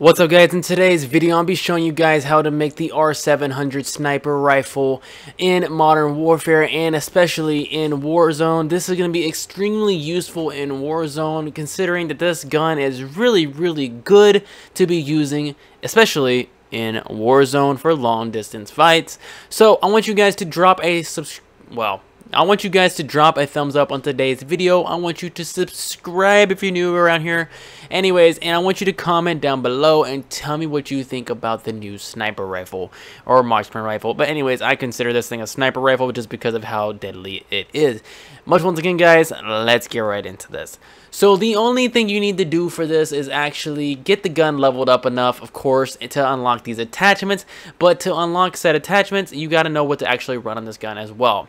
What's up guys, in today's video I'll be showing you guys how to make the R700 sniper rifle in Modern Warfare and especially in Warzone. This is going to be extremely useful in Warzone considering that this gun is really really good to be using especially in Warzone for long distance fights. So I want you guys to drop a subscribe, well I want you guys to drop a thumbs up on today's video. I want you to subscribe if you're new around here. Anyways, and I want you to comment down below and tell me what you think about the new sniper rifle or marksman rifle. But anyways, I consider this thing a sniper rifle just because of how deadly it is. Much once again, guys, let's get right into this. So the only thing you need to do for this is actually get the gun leveled up enough, of course, to unlock these attachments. But to unlock said attachments, you got to know what to actually run on this gun as well.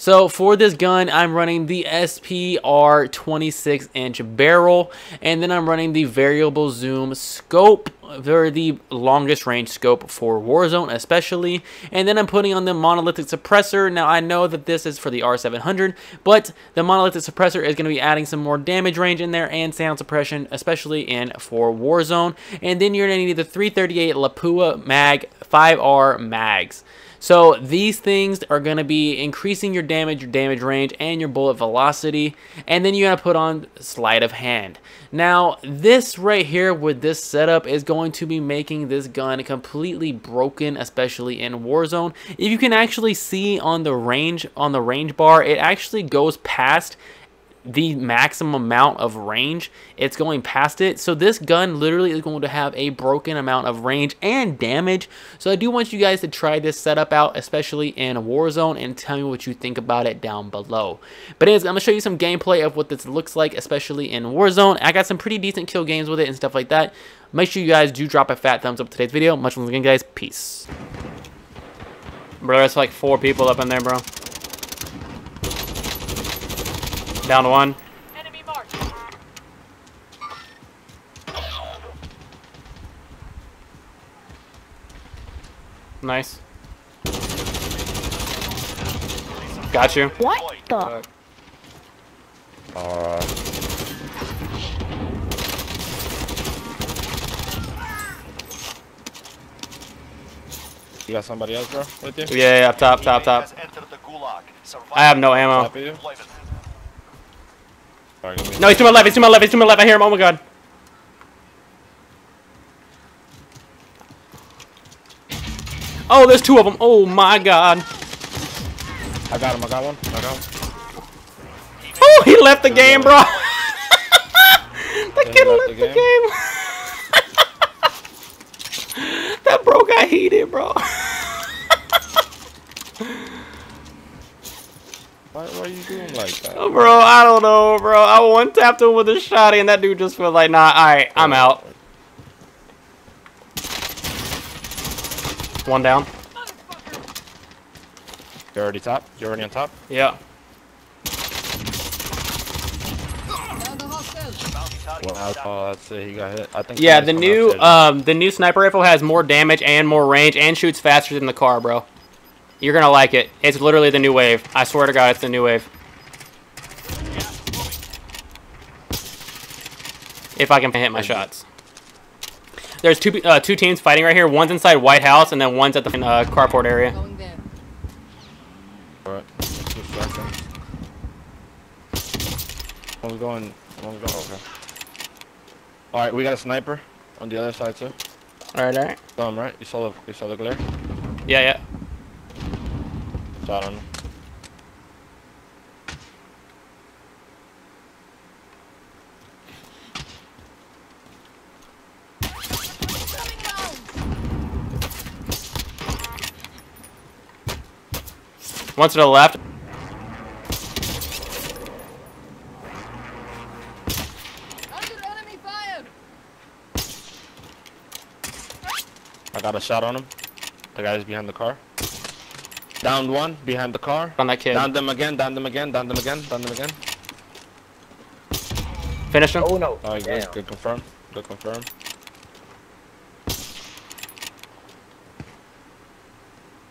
So for this gun, I'm running the SPR 26 inch barrel, and then I'm running the variable zoom scope, for the longest range scope for Warzone especially, and then I'm putting on the monolithic suppressor. Now I know that this is for the R700, but the monolithic suppressor is going to be adding some more damage range in there and sound suppression, especially in for Warzone. And then you're going to need the 338 Lapua Mag 5R mags. So these things are going to be increasing your damage, your damage range, and your bullet velocity. And then you're going to put on sleight of hand. Now, this right here with this setup is going to be making this gun completely broken, especially in Warzone. If you can actually see on the range, on the range bar, it actually goes past the maximum amount of range, it's going past it. So this gun literally is going to have a broken amount of range and damage. So I do want you guys to try this setup out, especially in Warzone, and tell me what you think about it down below. But anyways, I'm going to show you some gameplay of what this looks like, especially in Warzone. I got some pretty decent kill games with it and stuff like that. Make sure you guys do drop a fat thumbs up today's video. Much love again, guys. Peace. Bro, there's like four people up in there, bro. Down to one. Enemy marked. Nice. Got you. What the? Uh. You got somebody else, bro, with you? Yeah, yeah, top, top, top. I have no ammo. No, he's to my left, he's to my left, he's to my left. I hear him. Oh my god. Oh, there's two of them. Oh my god. I got him, I got one. I got him. Oh, he left the game, bro. that kid left, the game. game. that bro got heated, bro. Why, why are you doing like that? Oh, bro, I don't know, bro. I one tapped him with a shot, and that dude just was like, nah, alright, I'm out. One down. You're already top? You're already on top? Yeah. Well, oh, that's it. He got hit. I think. Yeah, the new um the new sniper rifle has more damage and more range and shoots faster than the Kar, bro. You're gonna like it. It's literally the new wave. I swear to God, it's the new wave. If I can hit my shots. There's two uh, two teams fighting right here. One's inside White House, and then one's at the uh, carport area. Alright. One's going. One's going. Okay. Alright, we got a sniper on the other side too. Alright, alright. Saw right? You saw the you saw the glare? Yeah, yeah. Shot on him. One to the left. I got a shot on him. The guy's behind the car. Down one behind the car. On that kid. Down them again, down them again, down them again, down them again. Finish him. Oh no. Oh, good. Good confirm. Good confirm.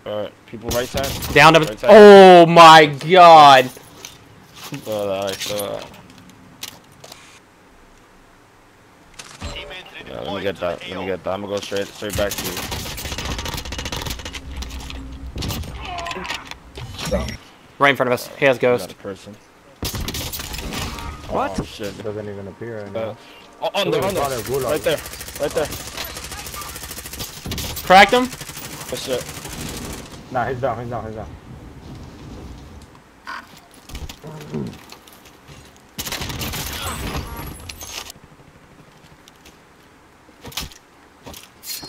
Alright, people right side. Down to. Right side. Oh my god. Saw that, I saw that. Yeah, let me get that. Let me get that. I'm gonna go straight straight back to you. Right in front of us. He has Got ghost. a person. What? Oh shit. Doesn't even appear Uh, anymore. oh, on there, on there. Got a gulag. Right there. Right there. Cracked him. Good shit. Nah, he's down, he's down, he's down.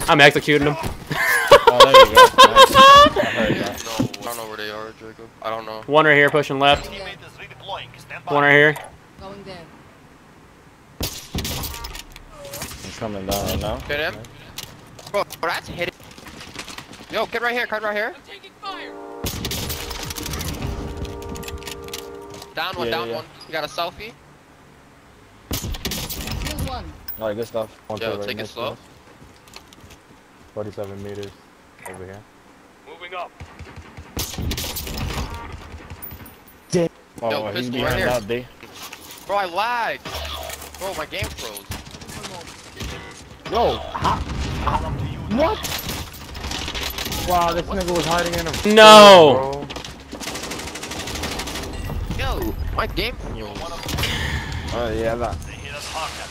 I'm executing him. Oh, there you go. Nice. I heard that. No, I don't know where they are, Jacob. I don't know. One right here pushing left. Teammate is redeploying. Stand by. One right here. Going there. I'm coming down right now. Hit him. Bro, bro, that's hitting. Yo, get right here, cut right here. Down one, Yeah, down yeah, yeah. one. You got a selfie? One. Alright, good stuff. One Yo, to right it slow. us. 47 meters over here. Oh, Yo, he's pistol right behind here. that D. Bro, I lagged. Bro, my game froze. Yo, how, what? Wow, this nigga was hiding in a No. bro. Yo, my game froze. Oh, yeah, that.